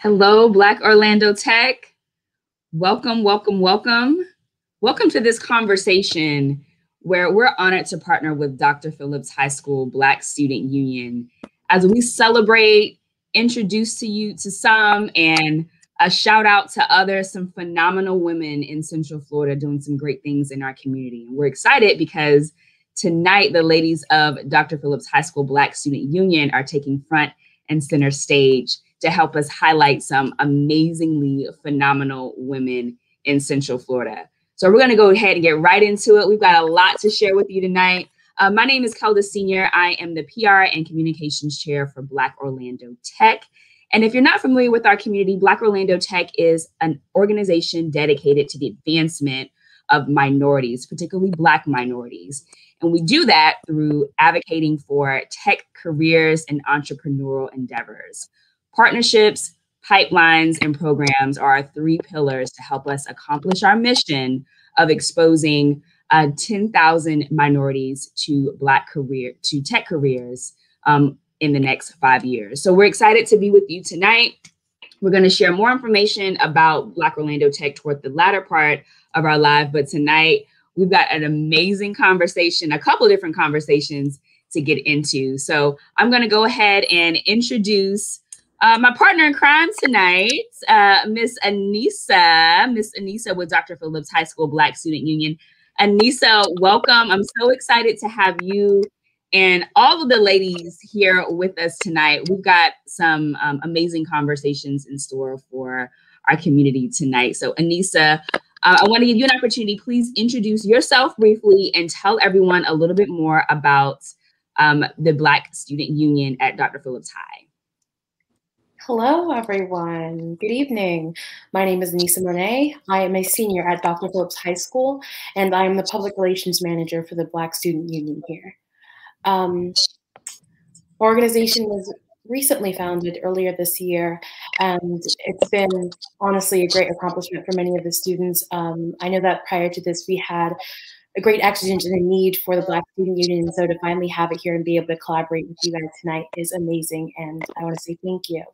Hello, Black Orlando Tech. Welcome, welcome, welcome. Welcome to this conversation where we're honored to partner with Dr. Phillips High School Black Student Union as we celebrate, introduce to you to some, and a shout out to others, some phenomenal women in Central Florida doing some great things in our community. And we're excited because tonight the ladies of Dr. Phillips High School Black Student Union are taking front and center stage to help us highlight some amazingly phenomenal women in Central Florida. So we're going to go ahead and get right into it. We've got a lot to share with you tonight. Uh, my name is Kelda Senior. I am the PR and Communications Chair for Black Orlando Tech. And if you're not familiar with our community, Black Orlando Tech is an organization dedicated to the advancement of minorities, particularly Black minorities. And we do that through advocating for tech careers and entrepreneurial endeavors. Partnerships, pipelines, and programs are our three pillars to help us accomplish our mission of exposing uh, 10,000 minorities to Black career to tech careers um, in the next five years. So we're excited to be with you tonight. We're going to share more information about Black Orlando Tech toward the latter part of our live, but tonight we've got an amazing conversation, a couple different conversations to get into. So I'm going to go ahead and introduce uh, my partner in crime tonight, uh, Miss Anissa, Miss Anissa with Dr. Phillips High School Black Student Union. Anissa, welcome. I'm so excited to have you and all of the ladies here with us tonight. We've got some um, amazing conversations in store for our community tonight. So, Anissa, uh, I want to give you an opportunity. Please introduce yourself briefly and tell everyone a little bit more about um, the Black Student Union at Dr. Phillips High. Hello, everyone. Good evening. My name is Nisa Monet. I am a senior at Dr. Phillips High School, and I am the public relations manager for the Black Student Union here. Um, organization was recently founded earlier this year, and it's been honestly a great accomplishment for many of the students. Um, I know that prior to this, we had a great exigence and a need for the Black Student Union. So to finally have it here and be able to collaborate with you guys tonight is amazing. And I want to say thank you.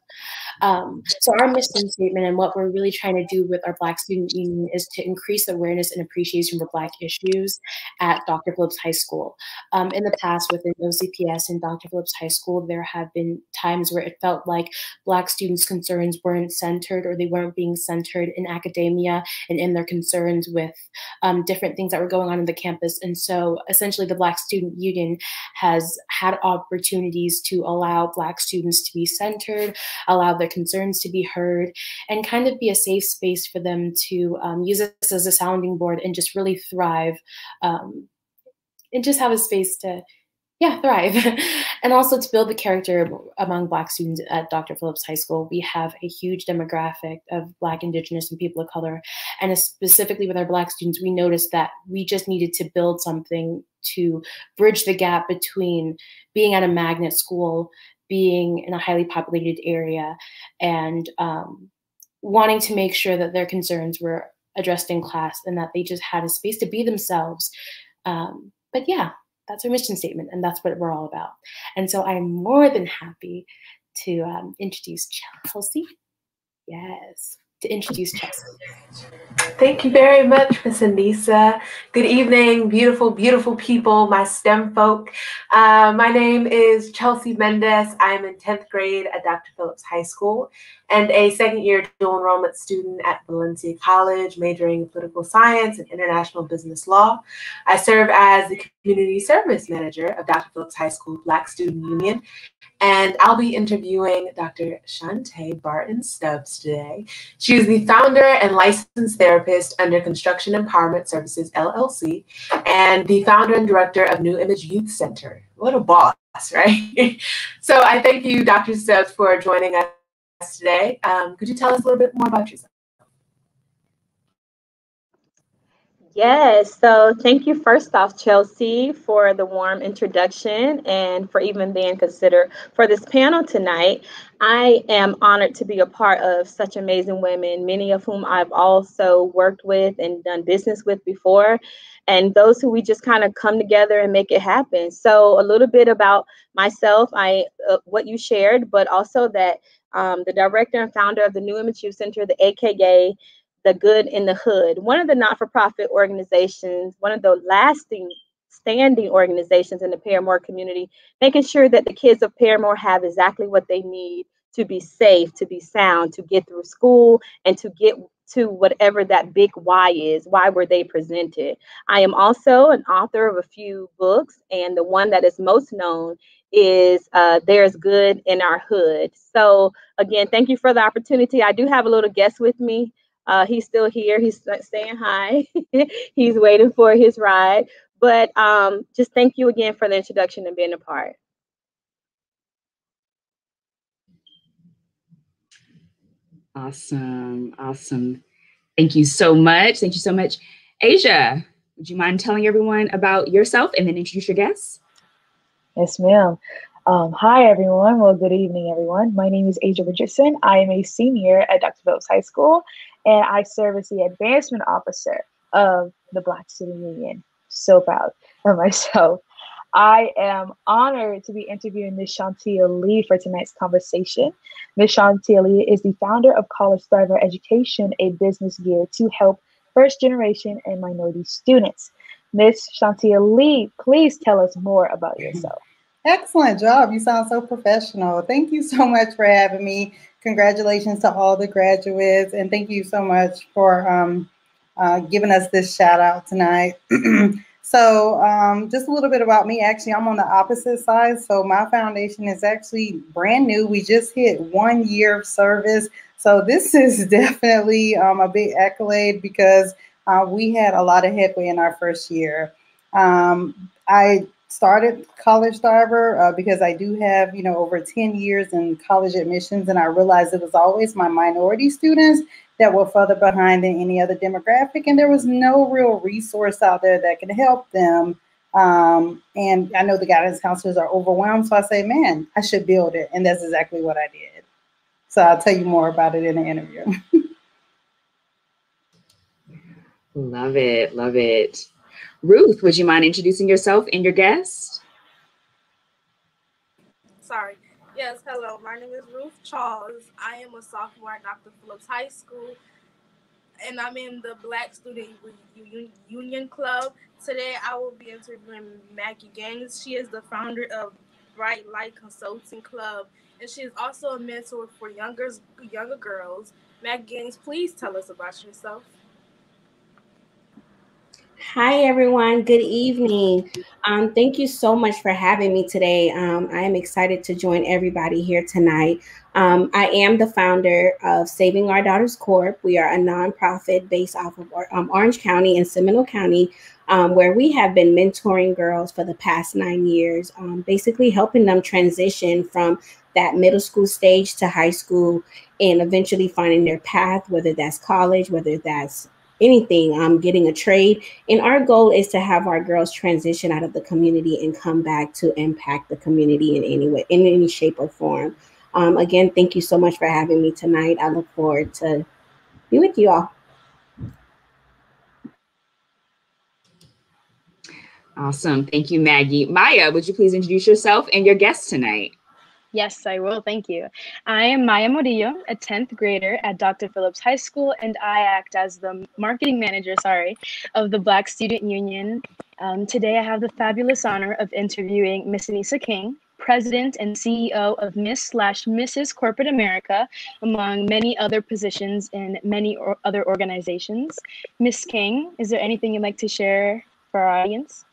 Um, so our mission statement and what we're really trying to do with our Black Student Union is to increase awareness and appreciation for Black issues at Dr. Phillips High School. Um, in the past, within OCPS and Dr. Phillips High School, there have been times where it felt like Black students' concerns weren't centered or they weren't being centered in academia and in their concerns with um, different things that were going on the campus. And so essentially the Black Student Union has had opportunities to allow Black students to be centered, allow their concerns to be heard, and kind of be a safe space for them to um, use this as a sounding board and just really thrive um, and just have a space to yeah, thrive. and also to build the character among Black students at Dr. Phillips High School, we have a huge demographic of Black, Indigenous, and people of color. And specifically with our Black students, we noticed that we just needed to build something to bridge the gap between being at a magnet school, being in a highly populated area, and um, wanting to make sure that their concerns were addressed in class and that they just had a space to be themselves. Um, but yeah, that's our mission statement, and that's what we're all about. And so I'm more than happy to um, introduce Chelsea. Yes, to introduce Chelsea. Thank you very much, Miss Anissa. Good evening, beautiful, beautiful people, my STEM folk. Uh, my name is Chelsea Mendez. I'm in 10th grade at Dr. Phillips High School and a second year dual enrollment student at Valencia College, majoring in political science and international business law. I serve as the community service manager of Dr. Phillips High School Black Student Union, and I'll be interviewing Dr. Shantae Barton Stubbs today. She is the founder and licensed therapist under Construction Empowerment Services LLC, and the founder and director of New Image Youth Center. What a boss, right? so I thank you, Dr. Stubbs, for joining us today. Um, could you tell us a little bit more about yourself? Yes, so thank you first off, Chelsea, for the warm introduction and for even being considered for this panel tonight. I am honored to be a part of such amazing women, many of whom I've also worked with and done business with before, and those who we just kind of come together and make it happen. So, a little bit about myself, I uh, what you shared, but also that um, the director and founder of the New Image Youth Center, the AKA the good in the hood. One of the not-for-profit organizations, one of the lasting standing organizations in the Parramore community, making sure that the kids of Parramore have exactly what they need to be safe, to be sound, to get through school, and to get to whatever that big why is. Why were they presented? I am also an author of a few books, and the one that is most known is uh, There's Good in Our Hood. So, again, thank you for the opportunity. I do have a little guest with me. Uh, he's still here. He's saying hi. he's waiting for his ride. But um, just thank you again for the introduction and being a part. Awesome. Awesome. Thank you so much. Thank you so much. Asia, would you mind telling everyone about yourself and then introduce your guests? Yes, ma'am. Um, hi, everyone. Well, good evening, everyone. My name is Asia Richardson. I am a senior at Dr. Phillips High School, and I serve as the advancement officer of the Black Student Union. So proud of myself. I am honored to be interviewing Ms. Shantia Lee for tonight's conversation. Ms. Shantia Lee is the founder of College Thriver Education, a business geared to help first generation and minority students. Ms. Shantia Lee, please tell us more about yourself. Excellent job. You sound so professional. Thank you so much for having me. Congratulations to all the graduates, and thank you so much for um, uh, giving us this shout out tonight. so, um, just a little bit about me. Actually, I'm on the opposite side. So, my foundation is actually brand new. We just hit one year of service. So, this is definitely um, a big accolade because uh, we had a lot of headway in our first year. Um, I started College Thriver uh, because I do have, you know, over 10 years in college admissions, and I realized it was always my minority students that were further behind than any other demographic, and there was no real resource out there that could help them. Um, and I know the guidance counselors are overwhelmed, so I say, man, I should build it, and that's exactly what I did. So I'll tell you more about it in the interview. love it, love it. Ruth, would you mind introducing yourself and your guest? Sorry. Yes, hello. My name is Ruth Charles. I am a sophomore at Dr. Phillips High School, and I'm in the Black Student Union Club. Today, I will be interviewing Maggie Gaines. She is the founder of Bright Light Consulting Club, and she is also a mentor for younger younger girls. Maggie Gaines, please tell us about yourself. Hi, everyone. Good evening. Um, thank you so much for having me today. Um, I am excited to join everybody here tonight. Um, I am the founder of Saving Our Daughters Corp. We are a nonprofit based off of um, Orange County and Seminole County, um, where we have been mentoring girls for the past nine years, um, basically helping them transition from that middle school stage to high school and eventually finding their path, whether that's college, whether that's anything, um, getting a trade. And our goal is to have our girls transition out of the community and come back to impact the community in any way, in any shape or form. Um, again, thank you so much for having me tonight. I look forward to be with you all. Awesome. Thank you, Maggie. Maya, would you please introduce yourself and your guest tonight? Yes, I will. Thank you. I am Maya Murillo, a 10th grader at Dr. Phillips High School, and I act as the marketing manager, sorry, of the Black Student Union. Um, today, I have the fabulous honor of interviewing Miss Anissa King, president and CEO of Miss slash Mrs. Corporate America, among many other positions in many or other organizations. Miss King, is there anything you'd like to share for our audience?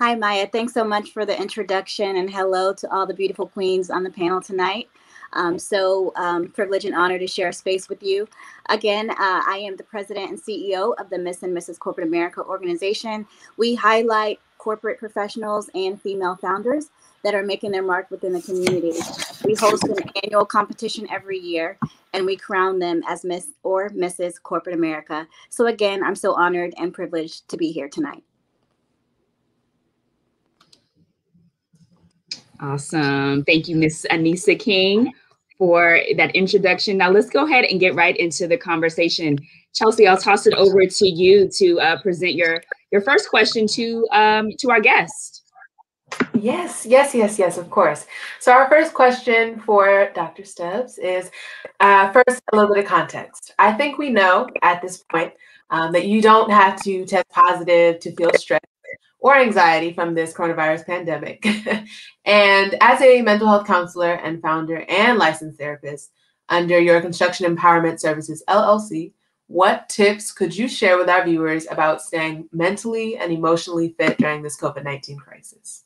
Hi, Maya. Thanks so much for the introduction and hello to all the beautiful queens on the panel tonight. Um, so um, privileged and honored to share space with you. Again, uh, I am the president and CEO of the Miss and Mrs. Corporate America organization. We highlight corporate professionals and female founders that are making their mark within the community. We host an annual competition every year, and we crown them as Miss or Mrs. Corporate America. So again, I'm so honored and privileged to be here tonight. Awesome. Thank you, Miss Anissa King, for that introduction. Now let's go ahead and get right into the conversation. Chelsea, I'll toss it over to you to uh, present your your first question to um, to our guest. Yes, yes, yes, yes, of course. So our first question for Dr. Stubbs is uh, first a little bit of context. I think we know at this point um, that you don't have to test positive to feel stress or anxiety from this coronavirus pandemic. and as a mental health counselor and founder and licensed therapist under your Construction Empowerment Services LLC, what tips could you share with our viewers about staying mentally and emotionally fit during this COVID 19 crisis?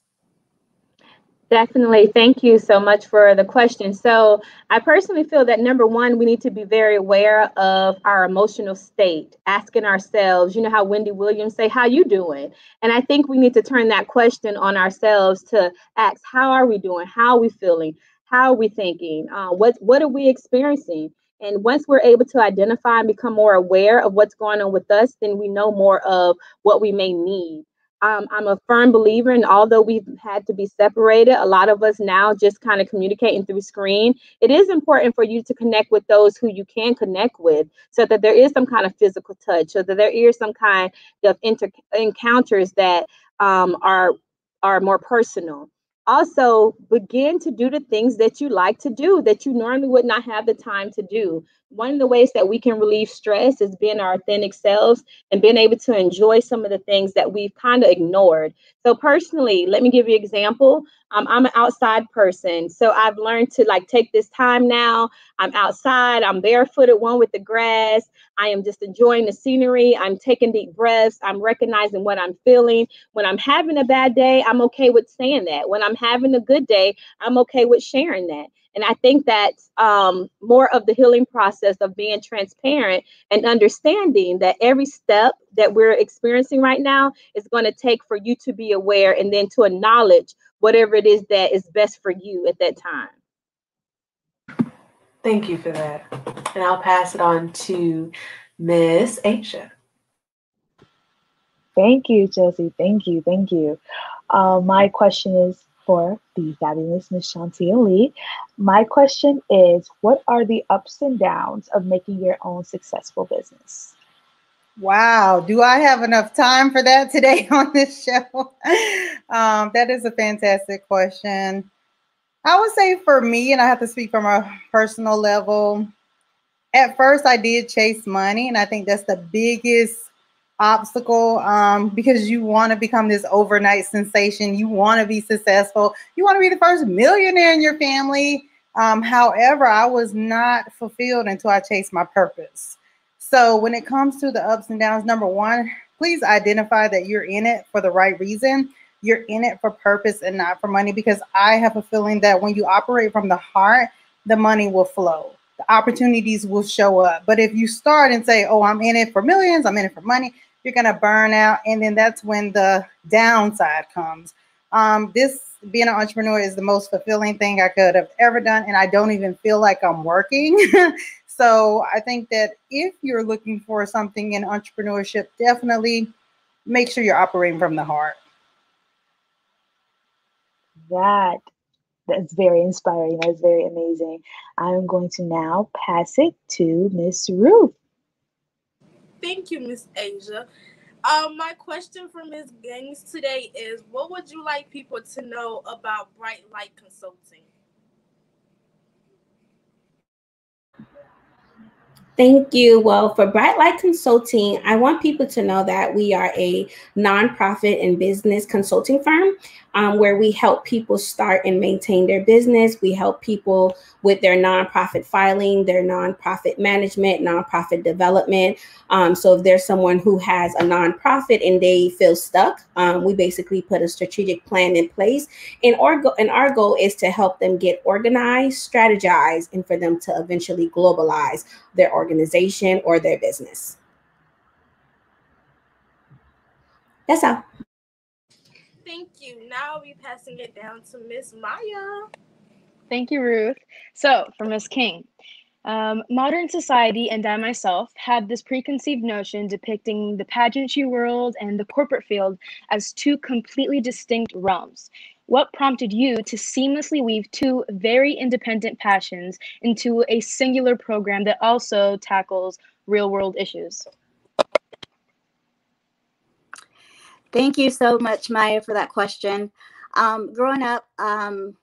Definitely. Thank you so much for the question. So, I personally feel that number one, we need to be very aware of our emotional state, asking ourselves, you know, how Wendy Williams say, "How you doing?" And I think we need to turn that question on ourselves to ask, "How are we doing? How are we feeling? How are we thinking? Uh, what What are we experiencing?" And once we're able to identify and become more aware of what's going on with us, then we know more of what we may need. Um, I'm a firm believer, and although we've had to be separated, a lot of us now just kind of communicating through screen. It is important for you to connect with those who you can connect with, so that there is some kind of physical touch, so that there is some kind of inter- encounters that um, are are more personal also begin to do the things that you like to do that you normally would not have the time to do. One of the ways that we can relieve stress is being our authentic selves and being able to enjoy some of the things that we've kind of ignored. So personally, let me give you an example. Um, I'm an outside person, so I've learned to like take this time now. I'm outside. I'm barefooted, one with the grass. I am just enjoying the scenery. I'm taking deep breaths. I'm recognizing what I'm feeling. When I'm having a bad day, I'm okay with saying that. When I'm having a good day, I'm okay with sharing that. And I think that's um, more of the healing process of being transparent and understanding that every step that we're experiencing right now is going to take for you to be aware and then to acknowledge whatever it is that is best for you at that time. Thank you for that. And I'll pass it on to Miss Asia. Thank you, Chelsea. Thank you. Thank you. Uh, my question is for the fabulous Miss Shantia Lee. My question is What are the ups and downs of making your own successful business? Wow, do I have enough time for that today on this show? um, that is a fantastic question. I would say for me, and I have to speak from a personal level, at first I did chase money, and I think that's the biggest obstacle um, because you want to become this overnight sensation. You want to be successful. You want to be the first millionaire in your family. Um, however, I was not fulfilled until I chased my purpose. So when it comes to the ups and downs, number one, please identify that you're in it for the right reason you're in it for purpose and not for money because I have a feeling that when you operate from the heart, the money will flow. The opportunities will show up. But if you start and say, oh, I'm in it for millions, I'm in it for money, you're going to burn out. And then that's when the downside comes. Um, this being an entrepreneur is the most fulfilling thing I could have ever done. And I don't even feel like I'm working. so I think that if you're looking for something in entrepreneurship, definitely make sure you're operating from the heart that that's very inspiring. That's very amazing. I'm going to now pass it to Miss Ruth. Thank you, Miss Asia. Um, my question for Ms. Gaines today is what would you like people to know about Bright Light Consulting? Thank you. Well, for Bright Light Consulting, I want people to know that we are a nonprofit and business consulting firm um, where we help people start and maintain their business. We help people with their nonprofit filing, their nonprofit management, nonprofit development. Um, so if there's someone who has a nonprofit and they feel stuck, um, we basically put a strategic plan in place. And our, go- and our goal is to help them get organized, strategize, and for them to eventually globalize their organization or their business. That's all. Thank you. Now I'll be passing it down to Miss Maya. Thank you, Ruth. So, for Miss King, Um, modern society and I myself had this preconceived notion depicting the pageantry world and the corporate field as two completely distinct realms. What prompted you to seamlessly weave two very independent passions into a singular program that also tackles real world issues? Thank you so much, Maya, for that question. Um, growing up, um,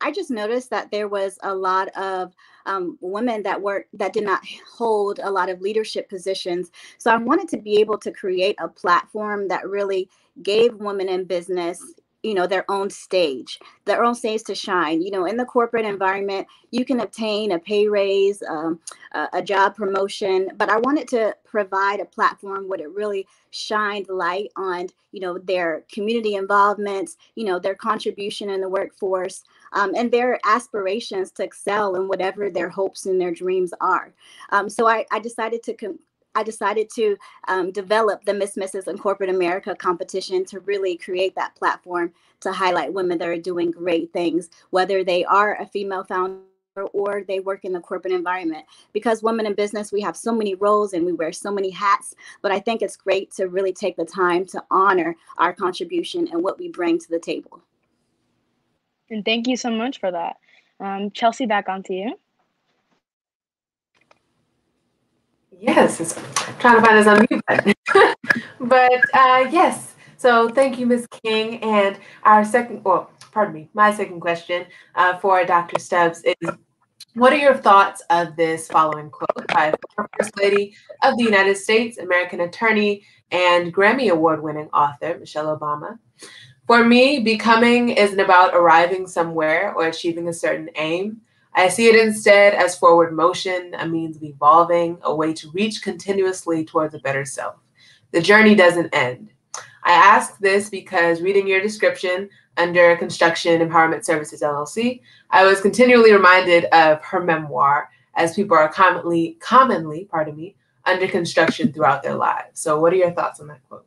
I just noticed that there was a lot of um, women that were that did not hold a lot of leadership positions. So I wanted to be able to create a platform that really gave women in business you know their own stage their own stage to shine. You know in the corporate environment you can obtain a pay raise um, a, a, job promotion but i wanted to provide a platform where it really shined light on you know their community involvements you know their contribution in the workforce um, and their aspirations to excel in whatever their hopes and their dreams are. Um, so I, I decided to com- I decided to um, develop the Miss Mrs. and Corporate America competition to really create that platform to highlight women that are doing great things, whether they are a female founder or they work in the corporate environment. Because women in business, we have so many roles and we wear so many hats, but I think it's great to really take the time to honor our contribution and what we bring to the table. And thank you so much for that. Um, Chelsea, back on to you. Yes, it's trying to find his unmute button. but uh, yes, so thank you, Ms. King. And our second, well, pardon me, my second question uh, for Dr. Stubbs is what are your thoughts of this following quote by First Lady of the United States, American attorney, and Grammy Award winning author, Michelle Obama? For me, becoming isn't about arriving somewhere or achieving a certain aim. I see it instead as forward motion, a means of evolving, a way to reach continuously towards a better self. The journey doesn't end. I ask this because reading your description under Construction Empowerment Services LLC, I was continually reminded of her memoir, as people are commonly, commonly, pardon me, under construction throughout their lives. So, what are your thoughts on that quote?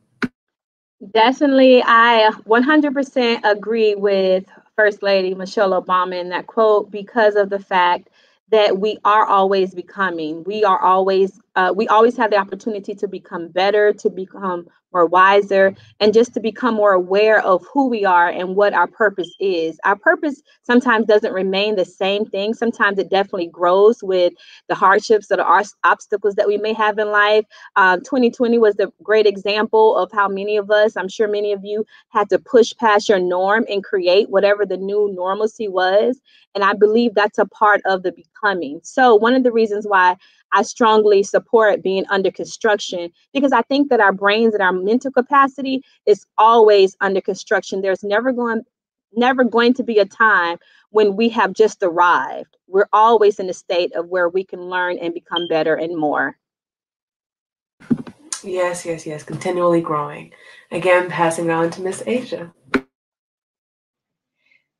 Definitely, I 100% agree with First Lady Michelle Obama in that quote because of the fact that we are always becoming. We are always, uh, we always have the opportunity to become better, to become more wiser, and just to become more aware of who we are and what our purpose is. Our purpose sometimes doesn't remain the same thing. Sometimes it definitely grows with the hardships or the obstacles that we may have in life. Um, 2020 was the great example of how many of us, I'm sure many of you, had to push past your norm and create whatever the new normalcy was. And I believe that's a part of the becoming. So, one of the reasons why I strongly support being under construction because I think that our brains and our mental capacity is always under construction. There's never going never going to be a time when we have just arrived. We're always in a state of where we can learn and become better and more. Yes, yes, yes. Continually growing. Again, passing on to Miss Asia.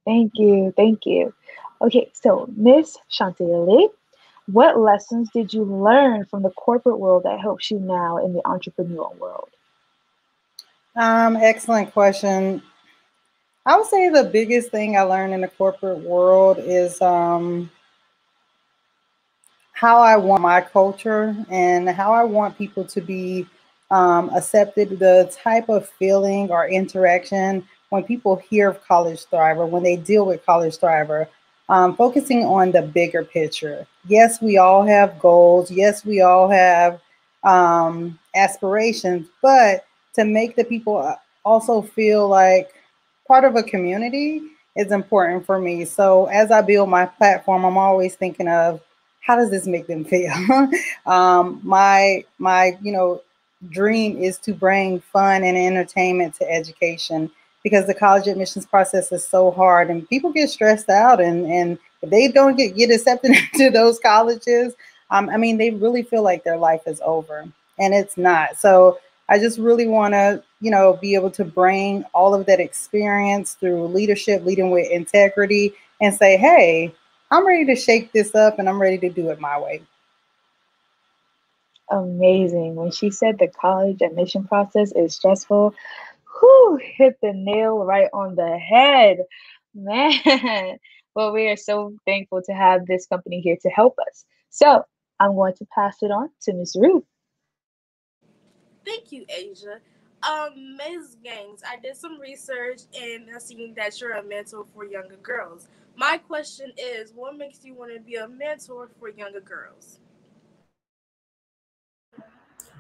Thank you. Thank you. Okay, so Miss Shantia Lee, what lessons did you learn from the corporate world that helps you now in the entrepreneurial world? Um, excellent question. I would say the biggest thing I learned in the corporate world is um, how I want my culture and how I want people to be um, accepted, the type of feeling or interaction when people hear of College Thriver, when they deal with College Thriver, um, focusing on the bigger picture. Yes, we all have goals. Yes, we all have um, aspirations, but to make the people uh, also feel like part of a community is important for me. So as I build my platform, I'm always thinking of how does this make them feel? um, my my you know dream is to bring fun and entertainment to education because the college admissions process is so hard and people get stressed out and and if they don't get get accepted into those colleges um, i mean they really feel like their life is over and it's not. So i just really want to you know be able to bring all of that experience through leadership leading with integrity and say hey i'm ready to shake this up and i'm ready to do it my way. Amazing. When she said the college admission process is stressful whew, hit the nail right on the head. Man, well, we are so thankful to have this company here to help us. So I'm going to pass it on to Ms. Ruth. Thank you, Asia. Um, Ms. Gaines, I did some research and I seen that you're a mentor for younger girls. My question is, what makes you want to be a mentor for younger girls?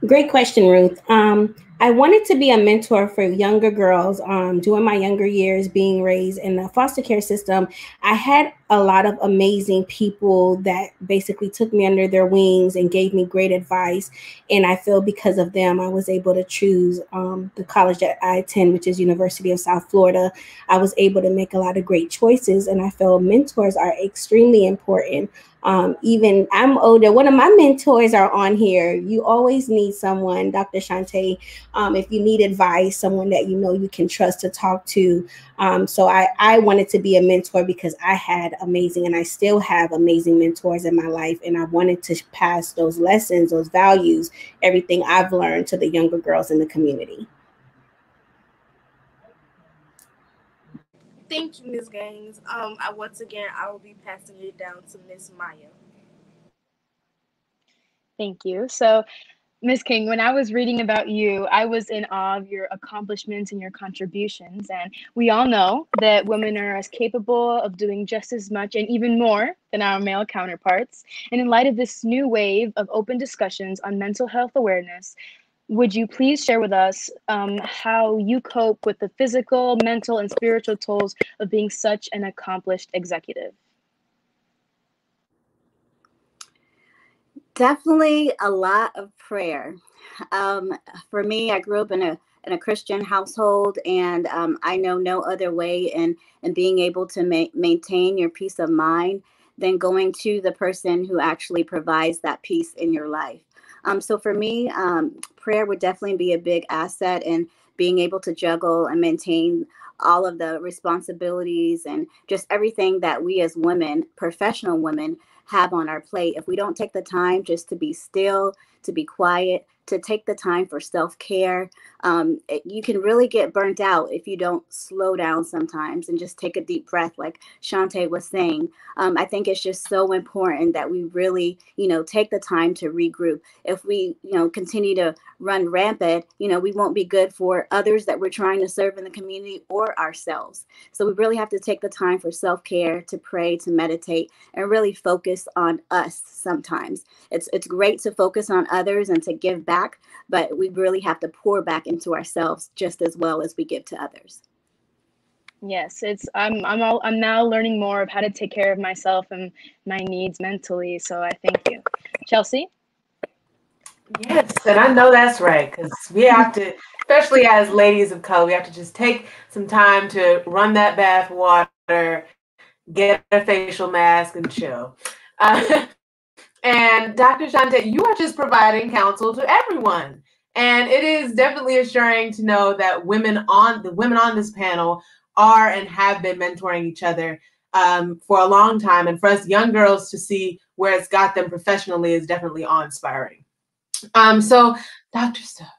Great question, Ruth. Um, I wanted to be a mentor for younger girls um, during my younger years being raised in the foster care system. I had a lot of amazing people that basically took me under their wings and gave me great advice. And I feel because of them, I was able to choose um, the college that I attend, which is University of South Florida. I was able to make a lot of great choices. And I feel mentors are extremely important um, even I'm older. One of my mentors are on here. You always need someone, Dr. Shante, um, if you need advice, someone that you know you can trust to talk to. Um, so I, I wanted to be a mentor because I had amazing and I still have amazing mentors in my life. And I wanted to pass those lessons, those values, everything I've learned to the younger girls in the community. Thank you, Ms. Gaines. Um, I once again I will be passing it down to Ms. Maya. Thank you. So, Ms. King, when I was reading about you, I was in awe of your accomplishments and your contributions. And we all know that women are as capable of doing just as much and even more than our male counterparts. And in light of this new wave of open discussions on mental health awareness, would you please share with us um, how you cope with the physical, mental, and spiritual tolls of being such an accomplished executive? Definitely a lot of prayer. Um, for me, I grew up in a in a Christian household, and um, I know no other way in in being able to ma- maintain your peace of mind than going to the person who actually provides that peace in your life. Um, so for me, um, prayer would definitely be a big asset in being able to juggle and maintain all of the responsibilities and just everything that we as women, professional women, have on our plate. If we don't take the time just to be still, to be quiet, to take the time for self care. Um, you can really get burnt out if you don't slow down sometimes and just take a deep breath, like Shante was saying. Um, I think it's just so important that we really, you know, take the time to regroup. If we, you know, continue to run rampant, you know, we won't be good for others that we're trying to serve in the community or ourselves. So we really have to take the time for self care, to pray, to meditate, and really focus on us sometimes. It's, it's great to focus on others and to give back back, but we really have to pour back into ourselves just as well as we give to others. Yes, it's I'm I'm all I'm now learning more of how to take care of myself and my needs mentally. So I thank you. Chelsea? Yes, and I know that's right because we have to, especially as ladies of color, we have to just take some time to run that bath water, get a facial mask, and chill. Uh, And Dr. Shante, you are just providing counsel to everyone. And it is definitely assuring to know that women on the women on this panel are and have been mentoring each other um, for a long time. And for us young girls to see where it's got them professionally is definitely awe-inspiring. Um, so, Dr. Stubbs,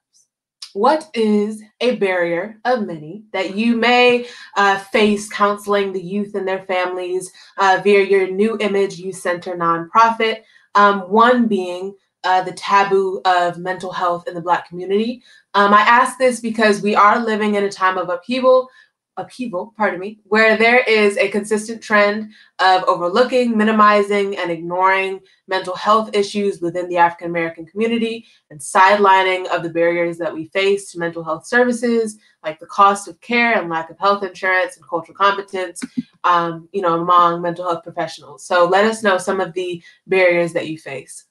what is a barrier of many that you may uh, face counseling the youth and their families uh, via your new image youth center nonprofit? Um, one being uh, the taboo of mental health in the Black community. Um, I ask this because we are living in a time of upheaval, upheaval, pardon me, where there is a consistent trend of overlooking, minimizing, and ignoring mental health issues within the African American community and sidelining of the barriers that we face to mental health services, like the cost of care and lack of health insurance and cultural competence, um, you know, among mental health professionals. So let us know some of the barriers that you face.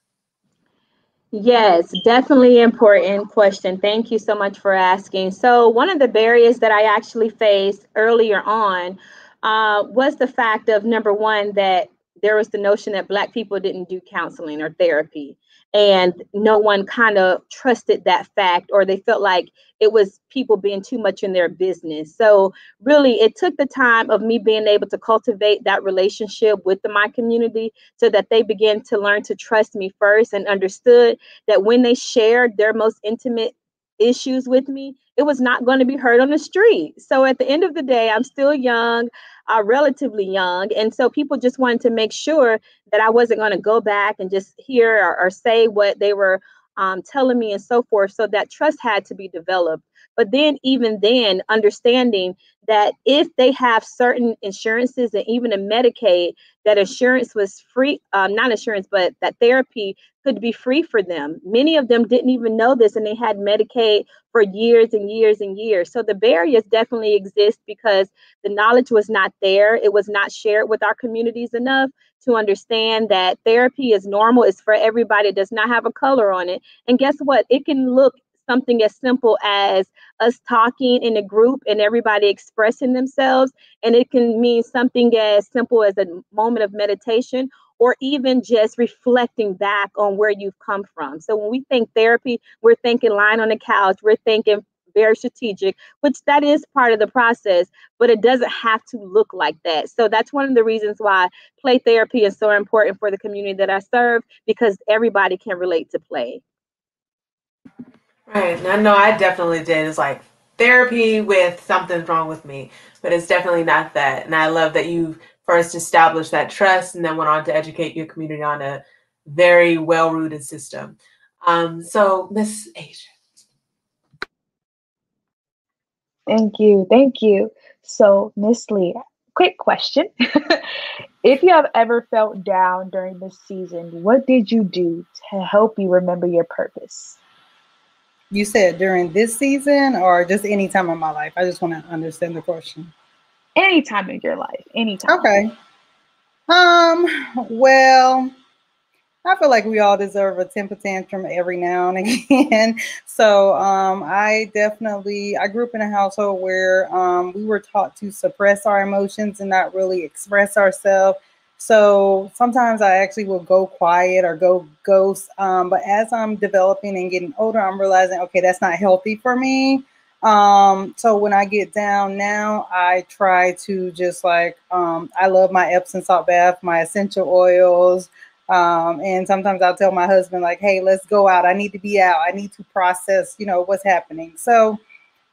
Yes, definitely important question. Thank you so much for asking. So, one of the barriers that I actually faced earlier on uh, was the fact of number one, that there was the notion that Black people didn't do counseling or therapy and no one kind of trusted that fact or they felt like it was people being too much in their business so really it took the time of me being able to cultivate that relationship with the, my community so that they began to learn to trust me first and understood that when they shared their most intimate issues with me, it was not going to be heard on the street. So at the end of the day, I'm still young, uh, relatively young. And so people just wanted to make sure that I wasn't going to go back and just hear or, or say what they were um, telling me and so forth. So that trust had to be developed. But then, even then, understanding that if they have certain insurances and even a Medicaid, that insurance was free, um, not insurance, but that therapy could be free for them. Many of them didn't even know this and they had Medicaid for years and years and years. So the barriers definitely exist because the knowledge was not there. It was not shared with our communities enough to understand that therapy is normal, it's for everybody, it does not have a color on it. And guess what? It can look something as simple as us talking in a group and everybody expressing themselves. And it can mean something as simple as a moment of meditation or even just reflecting back on where you've come from. So when we think therapy, we're thinking lying on the couch, we're thinking very strategic, which that is part of the process, but it doesn't have to look like that. So that's one of the reasons why play therapy is so important for the community that I serve because everybody can relate to play. Right. I know I definitely did. It's like therapy with something's wrong with me, but it's definitely not that. And I love that you first established that trust and then went on to educate your community on a very well rooted system. Um, so, Miss Asia. Thank you. Thank you. So, Miss Lee, quick question. if you have ever felt down during this season, what did you do to help you remember your purpose? You said during this season or just any time in my life? I just want to understand the question. Any time in your life. Anytime. Okay. Um, well, I feel like we all deserve a temper tantrum every now and again. so um, I definitely I grew up in a household where um, we were taught to suppress our emotions and not really express ourselves. So sometimes I actually will go quiet or go ghost. Um, but as I'm developing and getting older, I'm realizing, okay, that's not healthy for me. Um, so when I get down now, I try to just like, um, I love my Epsom salt bath, my essential oils. Um, and sometimes I'll tell my husband, like, hey, let's go out. I need to be out. I need to process, you know, what's happening. So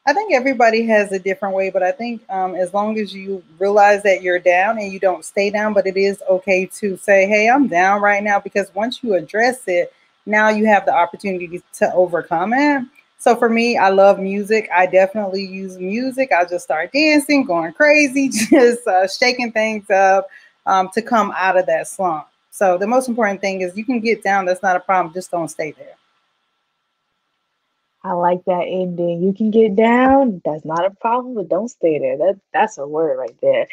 I think everybody has a different way, but I think um, as long as you realize that you're down and you don't stay down, but it is okay to say, hey, I'm down right now, because once you address it, now you have the opportunity to overcome it. So for me, I love music. I definitely use music. I just start dancing, going crazy, just uh, shaking things up um, to come out of that slump. So the most important thing is you can get down. That's not a problem. Just don't stay there. I like that ending. You can get down. That's not a problem, but don't stay there. That that's a word right there.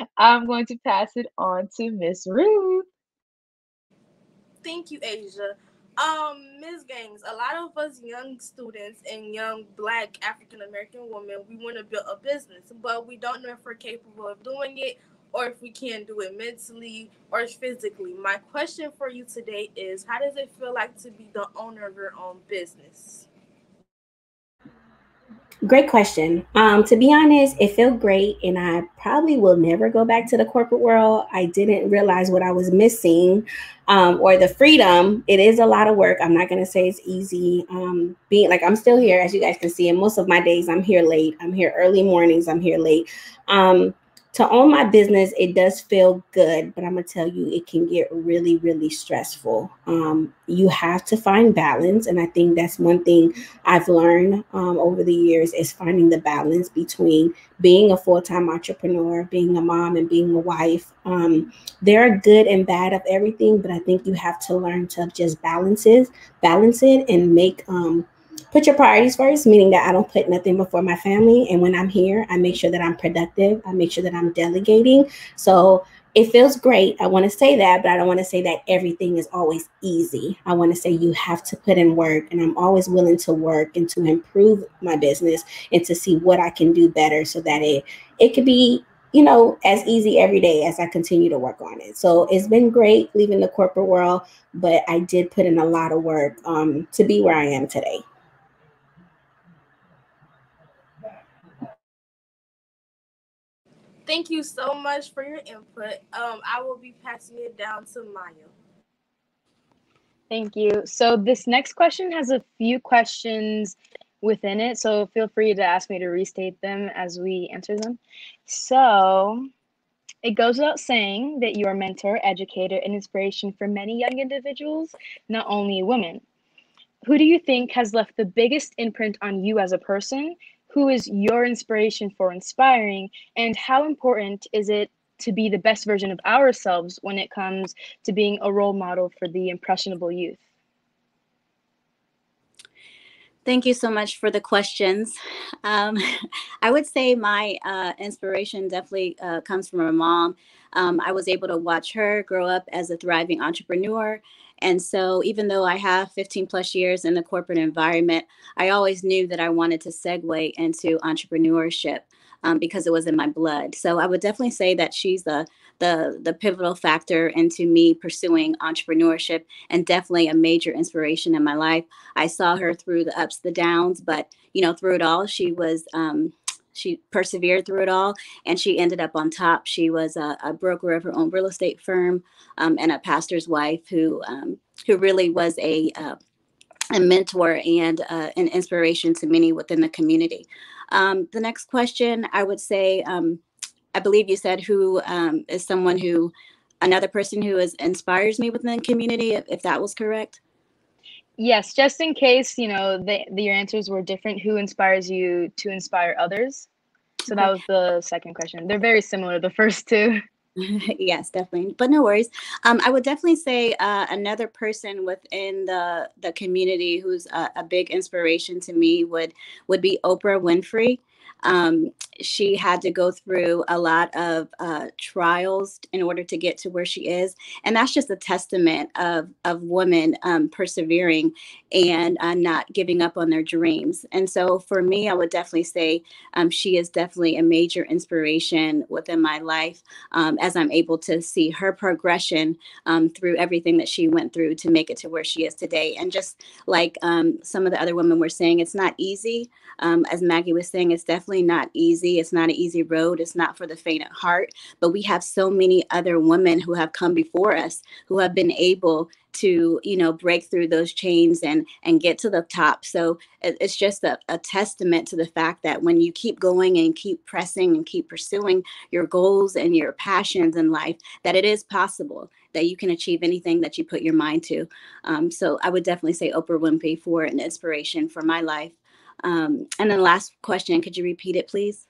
I'm going to pass it on to Miss Ruth. Thank you, Asia. Um, Ms. Gaines, a lot of us young students and young black African American women, we want to build a business, but we don't know if we're capable of doing it or if we can't do it mentally or physically. My question for you today is how does it feel like to be the owner of your own business? Great question. Um, to be honest, it felt great, and I probably will never go back to the corporate world. I didn't realize what I was missing, um, or the freedom. It is a lot of work. I'm not going to say it's easy. Um, being like I'm still here, as you guys can see, and most of my days I'm here late. I'm here early mornings. I'm here late. To own my business, it does feel good, but I'm gonna tell you, it can get really, really stressful. Um, you have to find balance, and I think that's one thing I've learned um, over the years is finding the balance between being a full-time entrepreneur, being a mom, and being a wife. Um, there are good and bad of everything, but I think you have to learn to just balance it, balance it, and make um, put your priorities first, meaning that I don't put nothing before my family. And when I'm here, I make sure that I'm productive. I make sure that I'm delegating. So it feels great. I want to say that, but I don't want to say that everything is always easy. I want to say you have to put in work, and I'm always willing to work and to improve my business and to see what I can do better so that it it could be you know as easy every day as I continue to work on it. So it's been great leaving the corporate world, but I did put in a lot of work um, to be where I am today. Thank you so much for your input. Um, I will be passing it down to Maya. Thank you. So this next question has a few questions within it, so feel free to ask me to restate them as we answer them. So it goes without saying that you are a mentor, educator, and inspiration for many young individuals, not only women. Who do you think has left the biggest imprint on you as a person? Who is your inspiration for inspiring? And how important is it to be the best version of ourselves when it comes to being a role model for the impressionable youth? Thank you so much for the questions. Um, I would say my uh, inspiration definitely uh, comes from my mom. Um, I was able to watch her grow up as a thriving entrepreneur. And so, even though I have 15 plus years in the corporate environment, I always knew that I wanted to segue into entrepreneurship um, because it was in my blood. So I would definitely say that she's the the the pivotal factor into me pursuing entrepreneurship and definitely a major inspiration in my life. I saw her through the ups, the downs, but you know through it all, she was. Um, she persevered through it all and she ended up on top. She was a, a broker of her own real estate firm um, and a pastor's wife who um, who really was a uh, a mentor and uh, an inspiration to many within the community. Um, the next question, I would say, um, I believe you said who um, is someone who, another person who is inspires me within the community, if, if that was correct. Yes, just in case you know the, the, your answers were different. Who inspires you to inspire others? So that was the second question. They're very similar. The first two. yes, definitely. But no worries. Um, I would definitely say uh, another person within the the community who's a, a, big inspiration to me would would be Oprah Winfrey. Um, she had to go through a lot of uh, trials in order to get to where she is, and that's just a testament of of women um, persevering and uh, not giving up on their dreams. And so, for me, I would definitely say um, she is definitely a major inspiration within my life um, as I'm able to see her progression um, through everything that she went through to make it to where she is today. And just like um, some of the other women were saying, it's not easy. Um, as Maggie was saying, it's definitely not easy. It's not an easy road. It's not for the faint at heart. But we have so many other women who have come before us who have been able to you know break through those chains and and get to the top so it's just a, a, testament to the fact that when you keep going and keep pressing and keep pursuing your goals and your passions in life that it is possible that you can achieve anything that you put your mind to um, so i would definitely say oprah winfrey for an inspiration for my life um, and then last question, could you repeat it, please?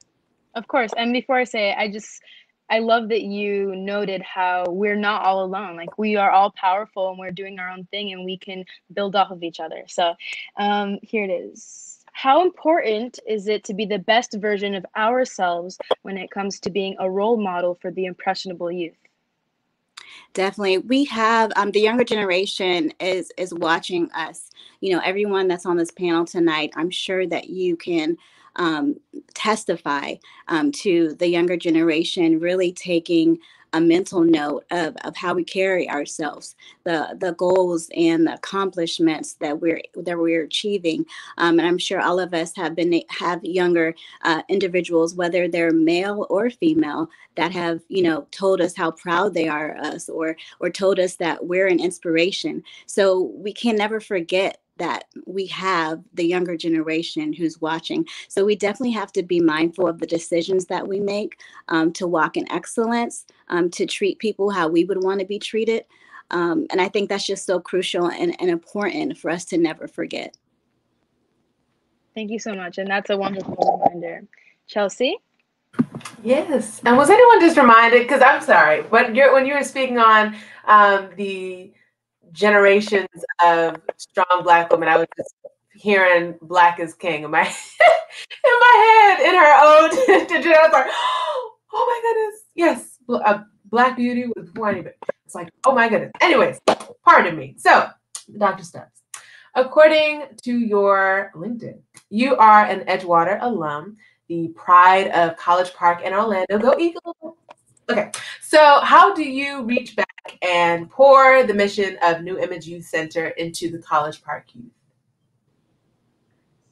Of course. And before I say it, I just I love that you noted how we're not all alone. Like we are all powerful and we're doing our own thing and we can build off of each other. So um, here it is. How important is it to be the best version of ourselves when it comes to being a role model for the impressionable youth? definitely we have um, the younger generation is is watching us you know everyone that's on this panel tonight i'm sure that you can um, testify um, to the younger generation really taking a mental note of, of how we carry ourselves, the the goals and the accomplishments that we're that we're achieving. Um, and I'm sure all of us have been have younger uh, individuals, whether they're male or female, that have you know told us how proud they are of us, or or told us that we're an inspiration. So we can never forget that we have the younger generation who's watching. So we definitely have to be mindful of the decisions that we make um, to walk in excellence, um, to treat people how we would want to be treated. Um, and I think that's just so crucial and, and important for us to never forget. Thank you so much. And that's a wonderful reminder. Chelsea? Yes. And was anyone just reminded? Because I'm sorry, but you're, when you were speaking on um, the generations of strong black women. I was just hearing "Black is King" in my in my head in her ode. I was like, oh my goodness, yes, a uh, Black Beauty with Juanita. It's like, oh my goodness. Anyways, pardon me. So, Dr. Stubbs, according to your LinkedIn, you are an Edgewater alum, the pride of College Park in Orlando. Go Eagles! Okay, so how do you reach back and pour the mission of New Image Youth Center into the College Park youth?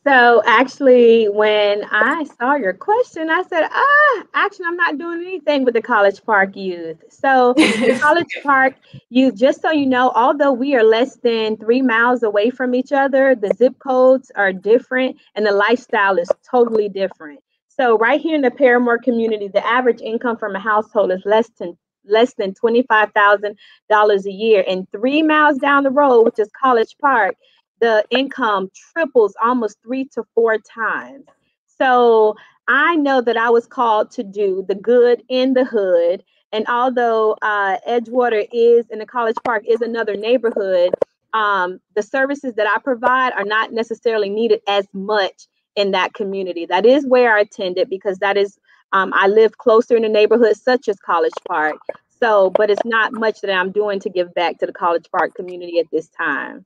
So actually, when I saw your question, I said, ah, actually, I'm not doing anything with the College Park youth. So the College Park youth, just so you know, although we are less than three miles away from each other, the zip codes are different and the lifestyle is totally different. So right here in the Parramore community, the average income from a household is less than less than $25,000 a year. And three miles down the road, which is College Park, the income triples almost three to four times. So I know that I was called to do the good in the hood. And although uh, Edgewater is in the College Park is another neighborhood, um, the services that I provide are not necessarily needed as much in that community. That is where I attended because that is um, I live closer in a neighborhood such as College Park. So, but it's not much that I'm doing to give back to the College Park community at this time.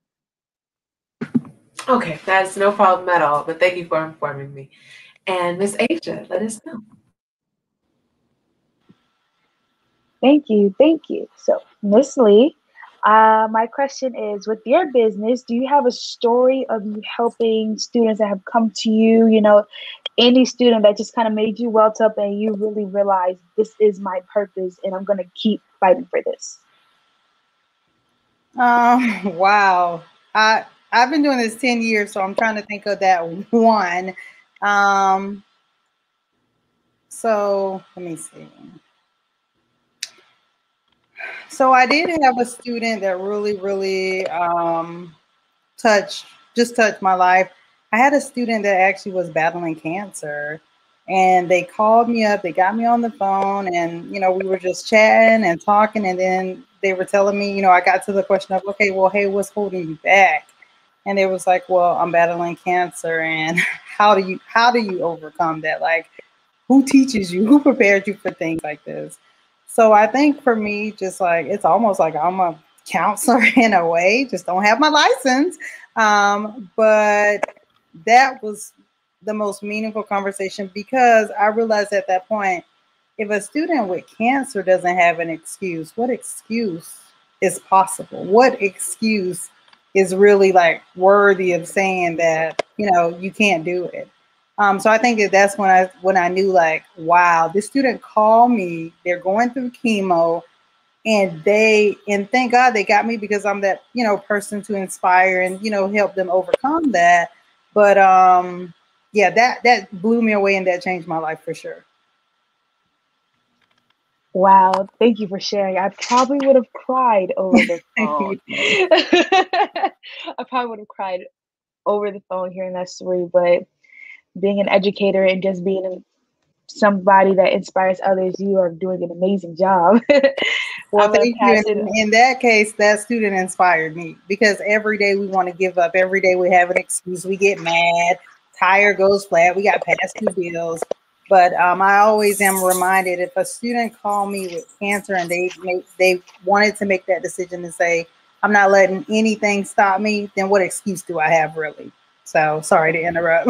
Okay, that's no problem at all. But thank you for informing me. And Miss Asia, let us know. Thank you, thank you. So, Miss Lee, uh, my question is: With your business, do you have a story of you helping students that have come to you? You know, any student that just kind of made you welt up and you really realized this is my purpose and I'm going to keep fighting for this. Um, wow. I I've been doing this 10 years, so I'm trying to think of that one. Um, so let me see. So I did have a student that really, really um, touched, just touched my life. I had a student that actually was battling cancer and they called me up, they got me on the phone and, you know, we were just chatting and talking. And then they were telling me, you know, I got to the question of, okay, well, hey, what's holding you back? and it was like well i'm battling cancer and how do you how do you overcome that like who teaches you who prepared you for things like this so i think for me just like it's almost like i'm a counselor in a way just don't have my license um, but that was the most meaningful conversation because i realized at that point if a student with cancer doesn't have an excuse what excuse is possible what excuse is really like worthy of saying that you know you can't do it. Um, so I think that that's when I when I knew like wow this student called me they're going through chemo and they and thank God they got me because I'm that you know person to inspire and you know help them overcome that. But um, yeah, that that blew me away and that changed my life for sure. Wow, thank you for sharing. I probably would have cried over the phone. I probably would have cried over the phone hearing that story, but being an educator and just being somebody that inspires others, you are doing an amazing job. well, thank you. In, in that case, that student inspired me because every day we want to give up. Every day we have an excuse. We get mad. Tire goes flat. We got past due bills. But um, I always am reminded if a student called me with cancer and they make, they wanted to make that decision to say, I'm not letting anything stop me, then what excuse do I have really? So sorry to interrupt.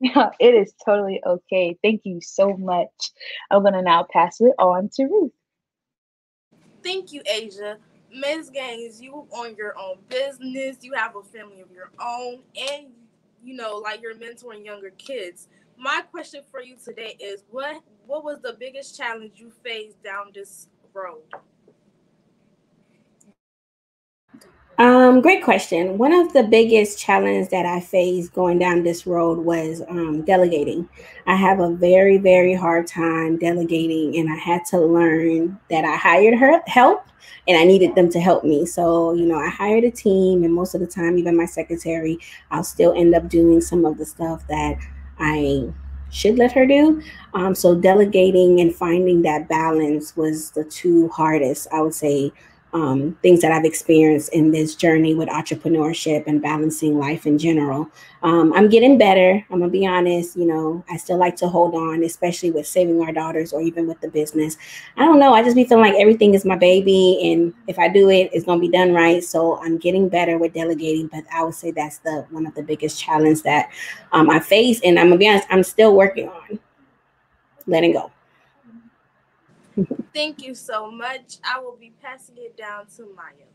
yeah, it is totally okay. Thank you so much. I'm gonna now pass it on to Ruth. Thank you, Asia. Ms. Gaines, you own your own business, you have a family of your own, and you know, like you're mentoring younger kids my question for you today is what what was the biggest challenge you faced down this road? Um, great question. One of the biggest challenges that I faced going down this road was um, delegating. I have a very, very hard time delegating, and I had to learn that I hired her help and I needed them to help me. So, you know, I hired a team, and most of the time, even my secretary, I'll still end up doing some of the stuff that I should let her do. Um, so delegating and finding that balance was the two hardest, I would say, um, things that I've experienced in this journey with entrepreneurship and balancing life in general. Um, I'm getting better. I'm gonna be honest. You know, I still like to hold on, especially with saving our daughters or even with the business. I don't know. I just be feeling like everything is my baby, and if I do it, it's gonna be done right. So I'm getting better with delegating. But I would say that's the one of the biggest challenges that um, I face, and I'm gonna be honest. I'm still working on letting go. Thank you so much. I will be passing it down to Maya.